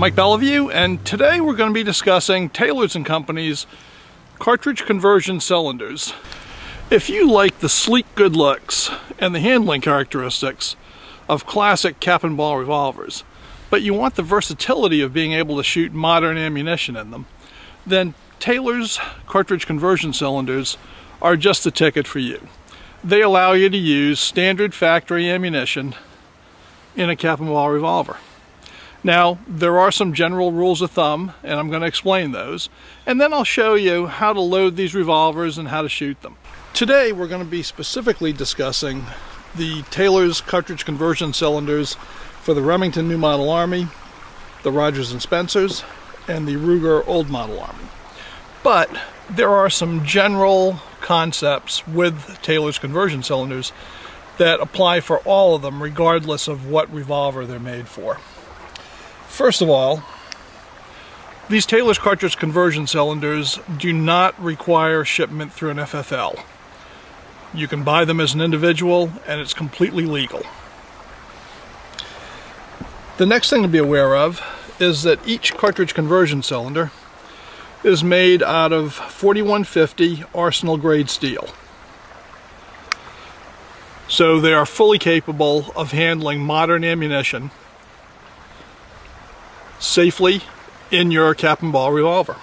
I'm Mike Beliveau, and today we're going to be discussing Taylor's & Company's cartridge conversion cylinders. If you like the sleek good looks and the handling characteristics of classic cap and ball revolvers, but you want the versatility of being able to shoot modern ammunition in them, then Taylor's cartridge conversion cylinders are just the ticket for you. They allow you to use standard factory ammunition in a cap and ball revolver. Now, there are some general rules of thumb, and I'm going to explain those. And then I'll show you how to load these revolvers and how to shoot them. Today, we're going to be specifically discussing the Taylor's cartridge conversion cylinders for the Remington New Model Army, the Rogers and Spencers, and the Ruger Old Model Army. But there are some general concepts with Taylor's conversion cylinders that apply for all of them regardless of what revolver they're made for. First of all, these Taylor's cartridge conversion cylinders do not require shipment through an FFL. You can buy them as an individual and it's completely legal. The next thing to be aware of is that each cartridge conversion cylinder is made out of 4150 arsenal grade steel. So they are fully capable of handling modern ammunition safely in your cap and ball revolver.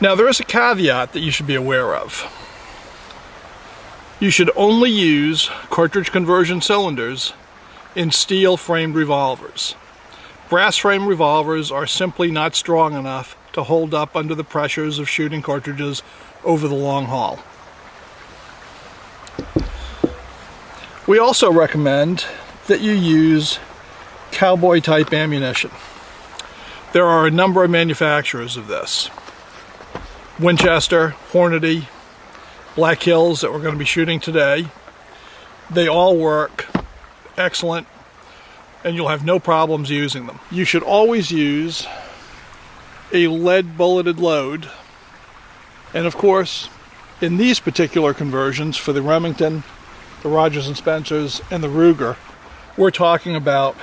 Now there is a caveat that you should be aware of. You should only use cartridge conversion cylinders in steel framed revolvers. Brass frame revolvers are simply not strong enough to hold up under the pressures of shooting cartridges over the long haul. We also recommend that you use cowboy type ammunition. There are a number of manufacturers of this. Winchester, Hornady, Black Hills that we're going to be shooting today. They all work excellent and you'll have no problems using them. You should always use a lead bulleted load and of course in these particular conversions for the Remington, the Rogers and Spencers, and the Ruger, we're talking about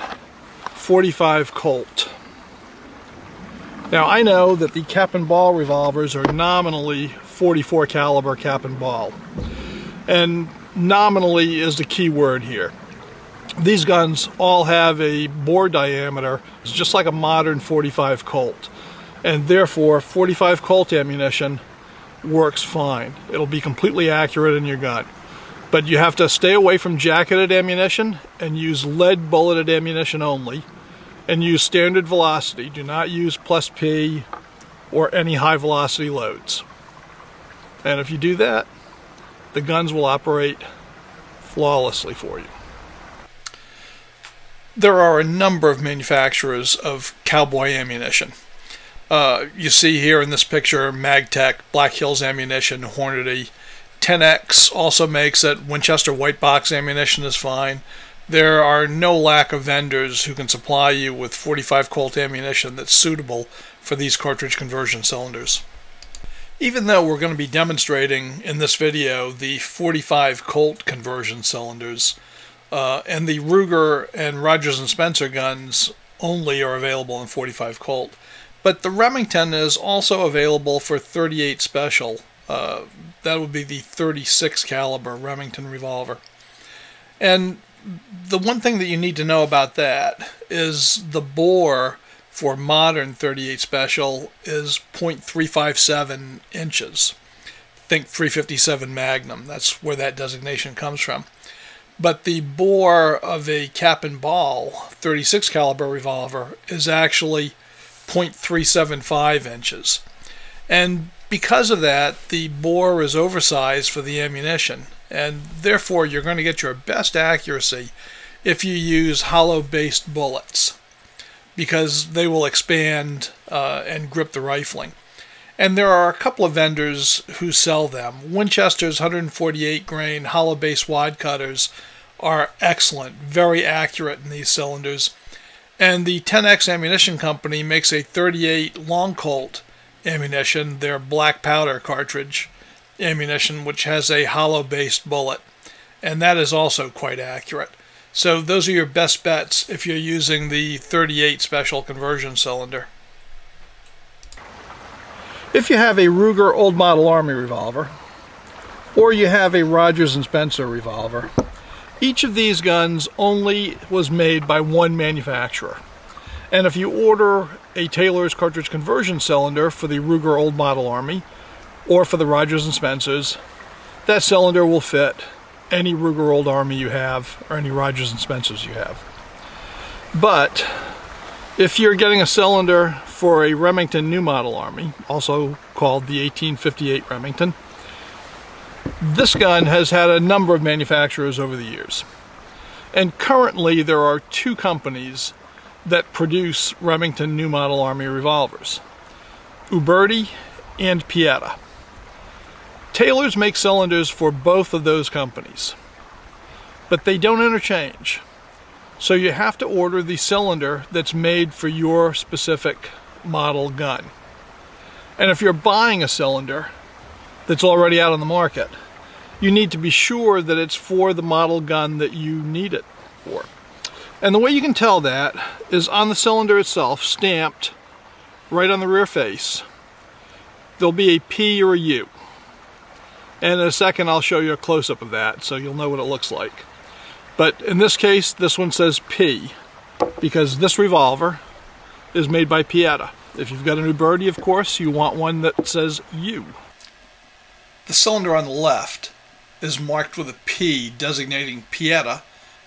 45 Colt. Now I know that the cap and ball revolvers are nominally 44 caliber cap and ball. And nominally is the key word here. These guns all have a bore diameter it's just like a modern 45 Colt. And therefore 45 Colt ammunition works fine. It'll be completely accurate in your gun. But you have to stay away from jacketed ammunition and use lead bulleted ammunition only. And use standard velocity. Do not use plus P or any high velocity loads. And if you do that, the guns will operate flawlessly for you. There are a number of manufacturers of cowboy ammunition. Uh, you see here in this picture Magtech, Black Hills Ammunition, Hornady, 10X also makes it. Winchester White Box ammunition is fine. There are no lack of vendors who can supply you with 45 Colt ammunition that's suitable for these cartridge conversion cylinders. Even though we're going to be demonstrating in this video the 45 Colt conversion cylinders, uh, and the Ruger and Rogers and Spencer guns only are available in 45 Colt, but the Remington is also available for 38 Special uh, that would be the 36 caliber Remington revolver. And the one thing that you need to know about that is the bore for modern 38 special is 0.357 inches. Think 357 Magnum. That's where that designation comes from. But the bore of a cap and ball 36 caliber revolver is actually 0.375 inches. And because of that, the bore is oversized for the ammunition, and therefore you're going to get your best accuracy if you use hollow based bullets because they will expand uh, and grip the rifling. And there are a couple of vendors who sell them. Winchester's 148 grain hollow base wadcutters are excellent, very accurate in these cylinders. And the 10X Ammunition Company makes a 38 long Colt ammunition, their black powder cartridge ammunition, which has a hollow based bullet, and that is also quite accurate. So those are your best bets if you're using the 38 special conversion cylinder. If you have a Ruger Old Model Army revolver, or you have a Rogers & Spencer revolver, each of these guns only was made by one manufacturer. And if you order a Taylor's cartridge conversion cylinder for the Ruger Old Model Army, or for the Rogers & Spencers, that cylinder will fit any Ruger Old Army you have or any Rogers and Spencers you have. But if you're getting a cylinder for a Remington New Model Army, also called the 1858 Remington, this gun has had a number of manufacturers over the years. And currently there are two companies that produce Remington New Model Army revolvers. Uberti and Pietta. Taylor's make cylinders for both of those companies, but they don't interchange. So you have to order the cylinder that's made for your specific model gun. And if you're buying a cylinder that's already out on the market, you need to be sure that it's for the model gun that you need it for. And the way you can tell that is on the cylinder itself, stamped right on the rear face, there'll be a P or a U. And in a second, I'll show you a close-up of that so you'll know what it looks like. But in this case, this one says P because this revolver is made by Pietta. If you've got a Uberti, of course, you want one that says U. The cylinder on the left is marked with a P designating Pietta,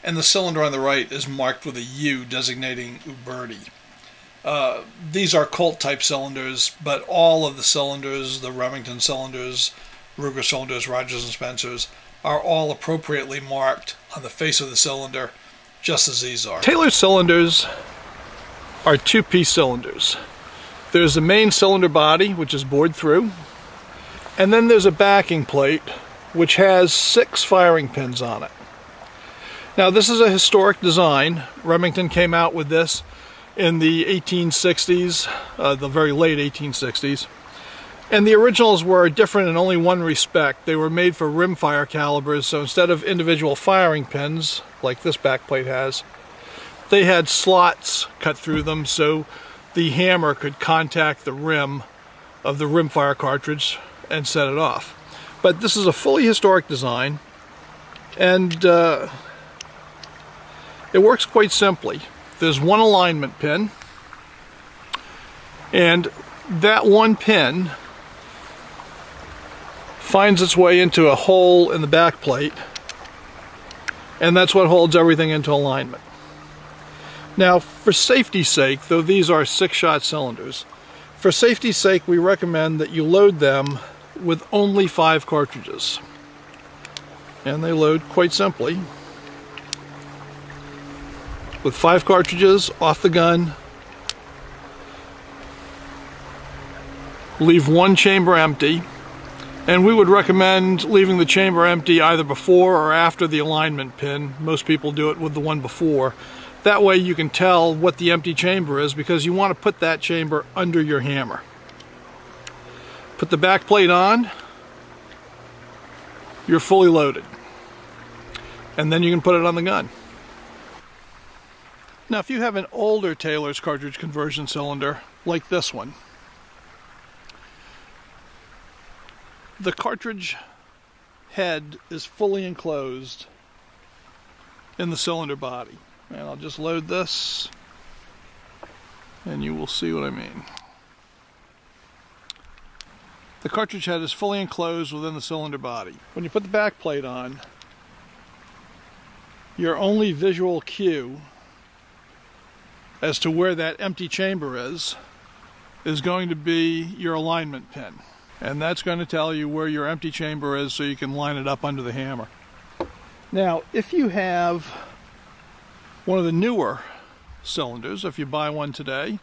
and the cylinder on the right is marked with a U designating Uberti. Uh, these are Colt type cylinders, but all of the cylinders, the Remington cylinders, Ruger cylinders, Rogers and Spencers, are all appropriately marked on the face of the cylinder, just as these are. Taylor cylinders are two-piece cylinders. There's the main cylinder body, which is bored through, and then there's a backing plate, which has six firing pins on it. Now this is a historic design. Remington came out with this in the 1860s, uh, the very late 1860s. And the originals were different in only one respect. They were made for rimfire calibers, so instead of individual firing pins, like this backplate has, they had slots cut through them so the hammer could contact the rim of the rimfire cartridge and set it off. But this is a fully historic design, and uh, it works quite simply. There's one alignment pin, and that one pin finds its way into a hole in the back plate and that's what holds everything into alignment. Now for safety's sake, though these are six shot cylinders, for safety's sake we recommend that you load them with only five cartridges. And they load quite simply with five cartridges off the gun leave one chamber empty and we would recommend leaving the chamber empty either before or after the alignment pin. Most people do it with the one before. That way you can tell what the empty chamber is because you want to put that chamber under your hammer. Put the back plate on. You're fully loaded. And then you can put it on the gun. Now if you have an older Taylor's cartridge conversion cylinder, like this one, the cartridge head is fully enclosed in the cylinder body. And I'll just load this and you will see what I mean. The cartridge head is fully enclosed within the cylinder body. When you put the back plate on, your only visual cue as to where that empty chamber is is going to be your alignment pin and that's going to tell you where your empty chamber is so you can line it up under the hammer. Now, if you have one of the newer cylinders, if you buy one today,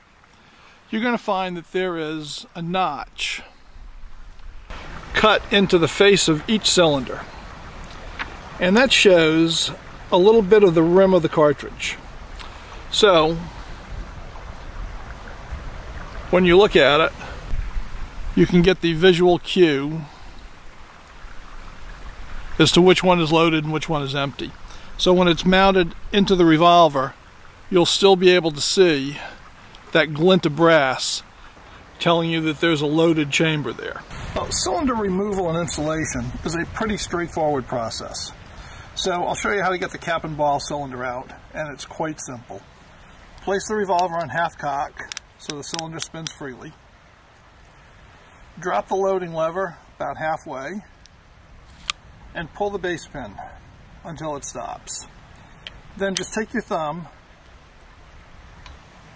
you're going to find that there is a notch cut into the face of each cylinder. And that shows a little bit of the rim of the cartridge. So, when you look at it, you can get the visual cue as to which one is loaded and which one is empty. So when it's mounted into the revolver, you'll still be able to see that glint of brass telling you that there's a loaded chamber there. Well, cylinder removal and installation is a pretty straightforward process. So I'll show you how to get the cap and ball cylinder out, and it's quite simple. Place the revolver on half cock so the cylinder spins freely. Drop the loading lever about halfway and pull the base pin until it stops. Then just take your thumb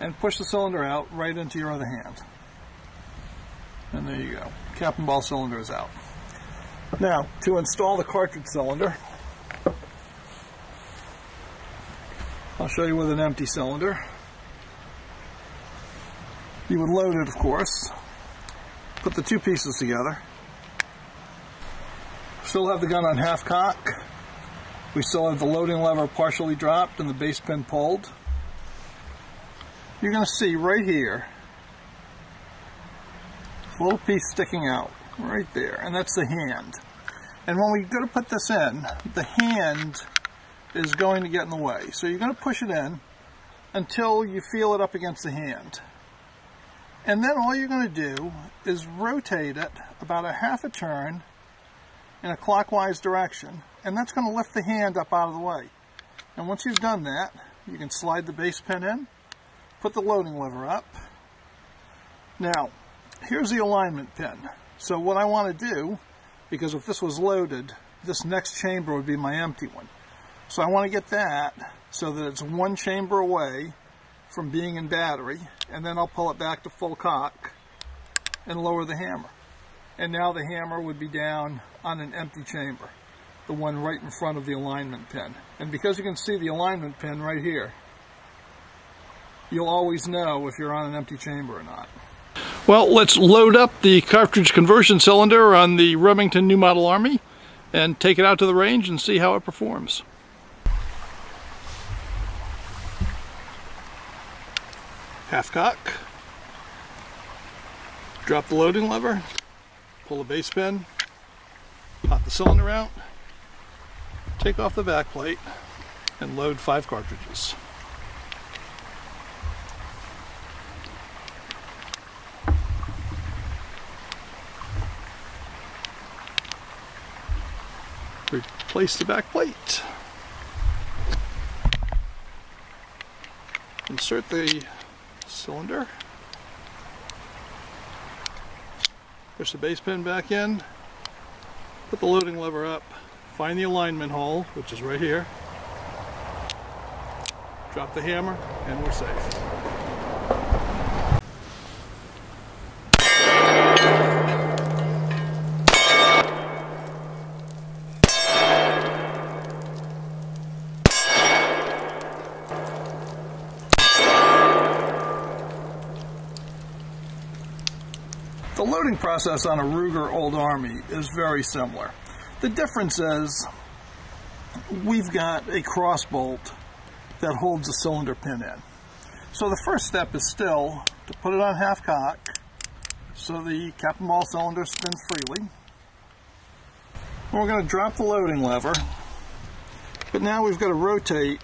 and push the cylinder out right into your other hand. And there you go. Cap and ball cylinder is out. Now, to install the cartridge cylinder, I'll show you with an empty cylinder. You would load it, of course, put the two pieces together, still have the gun on half cock, we still have the loading lever partially dropped and the base pin pulled. You're going to see right here a little piece sticking out right there, and that's the hand. And when we go to put this in, the hand is going to get in the way. So you're going to push it in until you feel it up against the hand. And then all you're going to do is rotate it about a half a turn in a clockwise direction, and that's going to lift the hand up out of the way. And once you've done that, you can slide the base pin in, put the loading lever up. Now, here's the alignment pin. So what I want to do, because if this was loaded, this next chamber would be my empty one. So I want to get that so that it's one chamber away from being in battery, and then I'll pull it back to full cock and lower the hammer. And now the hammer would be down on an empty chamber, the one right in front of the alignment pin. And because you can see the alignment pin right here, you'll always know if you're on an empty chamber or not. Well, let's load up the cartridge conversion cylinder on the Remington New Model Army and take it out to the range and see how it performs. Half cock, drop the loading lever, pull the base pin, pop the cylinder out, take off the back plate, and load five cartridges. Replace the back plate. Insert the cylinder. Push the base pin back in, put the loading lever up, find the alignment hole, which is right here, drop the hammer, and we're safe. The loading process on a Ruger Old Army is very similar. The difference is we've got a cross bolt that holds the cylinder pin in. So the first step is still to put it on half cock so the cap and ball cylinder spins freely. we're going to drop the loading lever, but now we've got to rotate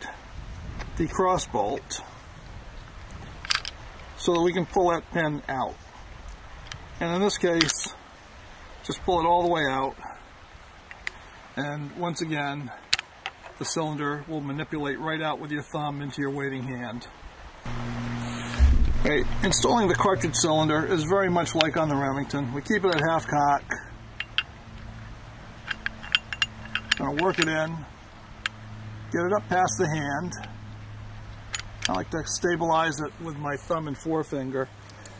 the cross bolt so that we can pull that pin out. And in this case, just pull it all the way out. And once again, the cylinder will manipulate right out with your thumb into your waiting hand. Okay, installing the cartridge cylinder is very much like on the Remington. We keep it at half cock. Gonna work it in, get it up past the hand. I like to stabilize it with my thumb and forefinger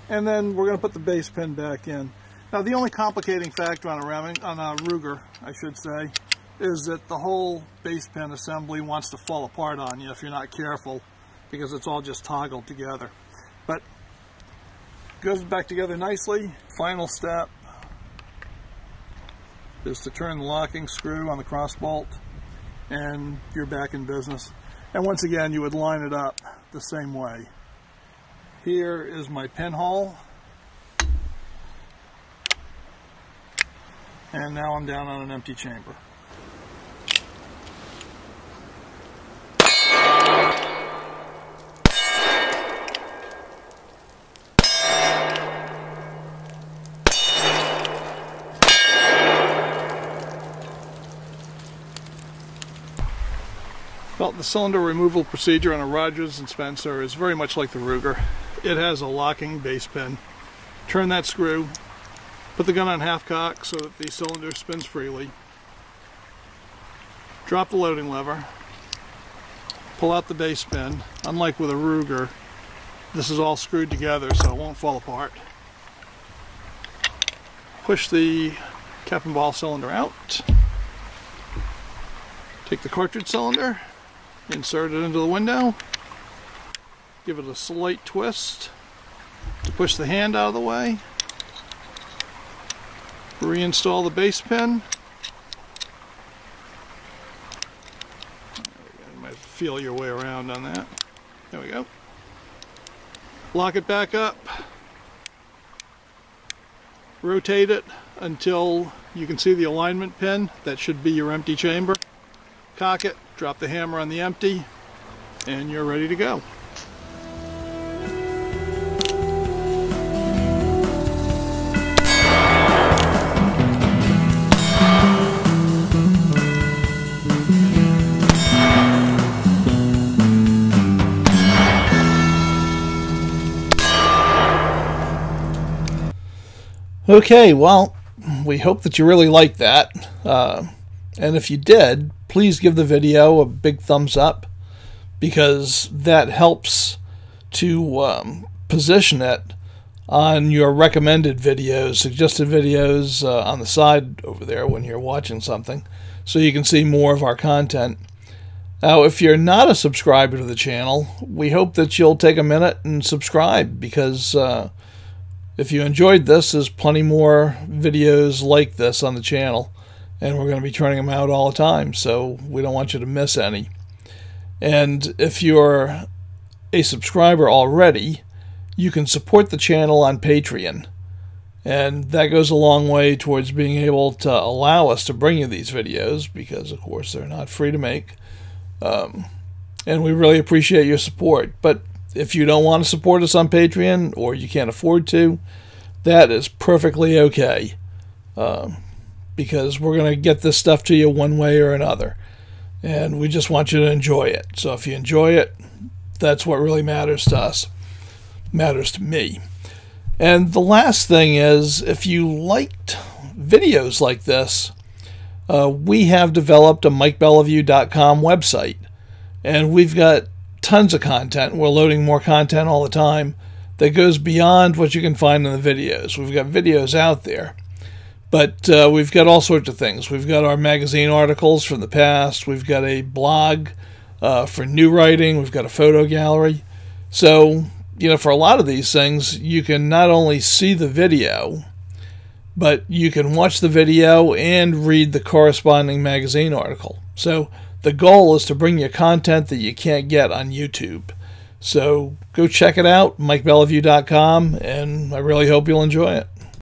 and then we're going to put the base pin back in. Now the only complicating factor on a, on a Ruger, I should say, is that the whole base pin assembly wants to fall apart on you if you're not careful because it's all just toggled together. But goes back together nicely. Final step is to turn the locking screw on the cross bolt and you're back in business. And once again, you would line it up the same way. Here is my pinhole. And now I'm down on an empty chamber. Well, the cylinder removal procedure on a Rogers and Spencer is very much like the Ruger. It has a locking base pin. Turn that screw, put the gun on half cock so that the cylinder spins freely. Drop the loading lever, pull out the base pin. Unlike with a Ruger, this is all screwed together so it won't fall apart. Push the cap and ball cylinder out. Take the cartridge cylinder, insert it into the window, give it a slight twist to push the hand out of the way, reinstall the base pin. You might feel your way around on that. There we go. Lock it back up. Rotate it until you can see the alignment pin. That should be your empty chamber. Cock it, drop the hammer on the empty, and you're ready to go. Okay, well, we hope that you really liked that. Uh, and if you did, please give the video a big thumbs up because that helps to um, position it on your recommended videos, suggested videos uh, on the side over there when you're watching something so you can see more of our content. Now, if you're not a subscriber to the channel, we hope that you'll take a minute and subscribe because uh, if you enjoyed this, there's plenty more videos like this on the channel, and we're going to be turning them out all the time, so we don't want you to miss any. And if you're a subscriber already, you can support the channel on Patreon. And that goes a long way towards being able to allow us to bring you these videos because, of course, they're not free to make. Um, and we really appreciate your support. But if you don't want to support us on Patreon or you can't afford to, that is perfectly okay. Um, because we're going to get this stuff to you one way or another. And we just want you to enjoy it. So if you enjoy it, that's what really matters to us, matters to me. And the last thing is if you liked videos like this, uh, we have developed a MikeBeliveau.com website. And we've got tons of content. We're loading more content all the time that goes beyond what you can find in the videos. We've got videos out there, but uh, we've got all sorts of things. We've got our magazine articles from the past, we've got a blog uh, for new writing, we've got a photo gallery. So, you know, for a lot of these things, you can not only see the video, but you can watch the video and read the corresponding magazine article. So, the goal is to bring you content that you can't get on YouTube. So go check it out, MikeBeliveau.com, and I really hope you'll enjoy it.